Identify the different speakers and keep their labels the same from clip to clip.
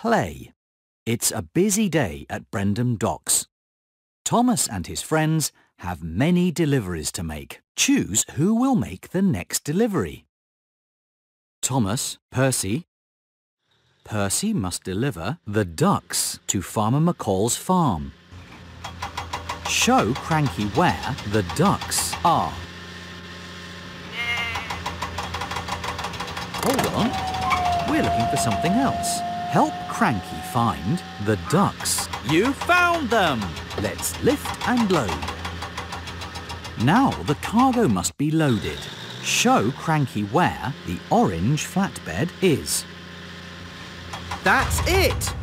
Speaker 1: play. It's a busy day at Brendam Docks. Thomas and his friends have many deliveries to make. Choose who will make the next delivery. Thomas, Percy. Percy must deliver the ducks to Farmer McColl's farm. Show Cranky where the ducks are. Hold on. We're looking for something else. Help Cranky find the ducks. You found them! Let's lift and load. Now the cargo must be loaded. Show Cranky where the orange flatbed is. That's it!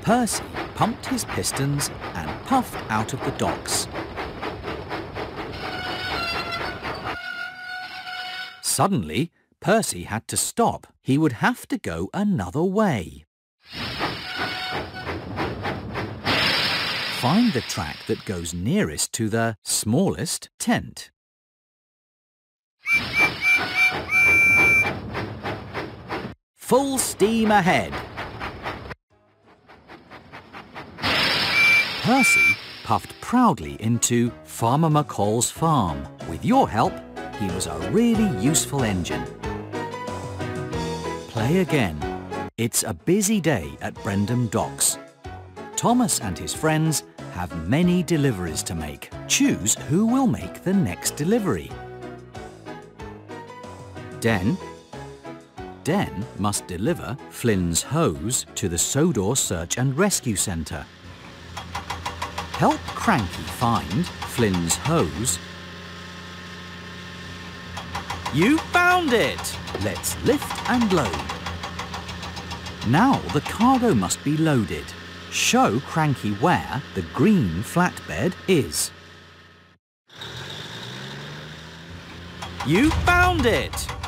Speaker 1: Percy pumped his pistons and puffed out of the docks. Suddenly, Percy had to stop. He would have to go another way. Find the track that goes nearest to the smallest tent. Full steam ahead. Percy puffed proudly into Farmer McColl's farm. With your help, he was a really useful engine. Play again. It's a busy day at Brendam Docks. Thomas and his friends have many deliveries to make. Choose who will make the next delivery. Den. Den must deliver Flynn's hose to the Sodor Search and Rescue Centre. Help Cranky find Flynn's hose. You found it! Let's lift and load. Now the cargo must be loaded. Show Cranky where the green flatbed is. You found it!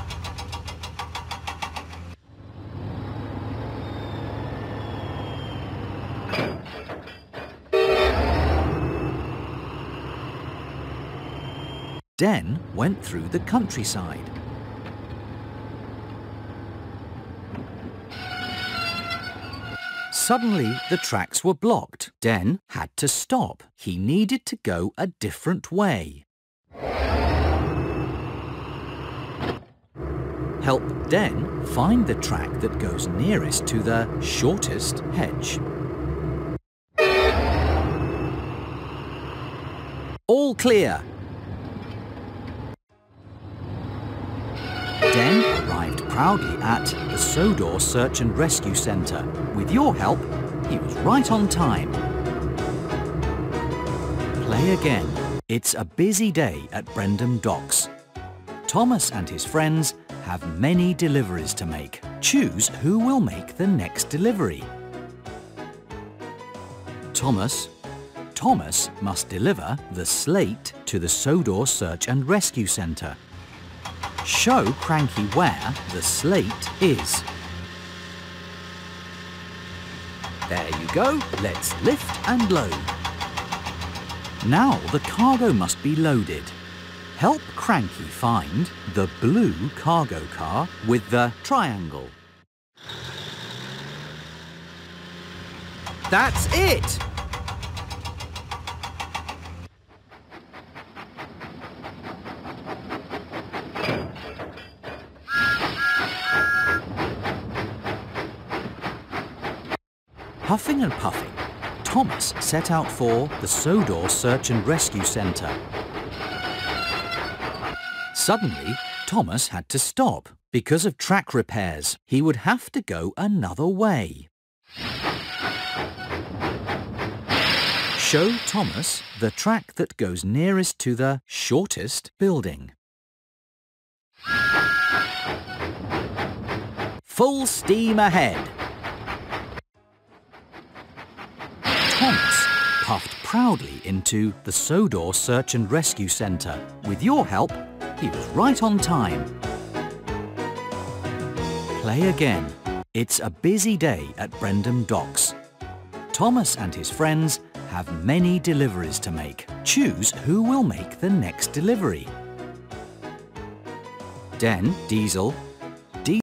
Speaker 1: Den went through the countryside. Suddenly, the tracks were blocked. Den had to stop. He needed to go a different way. Help Den find the track that goes nearest to the shortest hedge. All clear. Proudly at the Sodor Search and Rescue Centre. With your help, he was right on time. Play again. It's a busy day at Brendam Docks. Thomas and his friends have many deliveries to make. Choose who will make the next delivery. Thomas. Thomas must deliver the slate to the Sodor Search and Rescue Centre. Show Cranky where the slate is. There you go. Let's lift and load. Now the cargo must be loaded. Help Cranky find the blue cargo car with the triangle. That's it! Huffing and puffing, Thomas set out for the Sodor Search and Rescue Centre. Suddenly, Thomas had to stop. Because of track repairs, he would have to go another way. Show Thomas the track that goes nearest to the shortest building. Full steam ahead. Proudly into the Sodor Search and Rescue Centre. With your help, he was right on time. Play again. It's a busy day at Brendam Docks. Thomas and his friends have many deliveries to make. Choose who will make the next delivery. Den, Diesel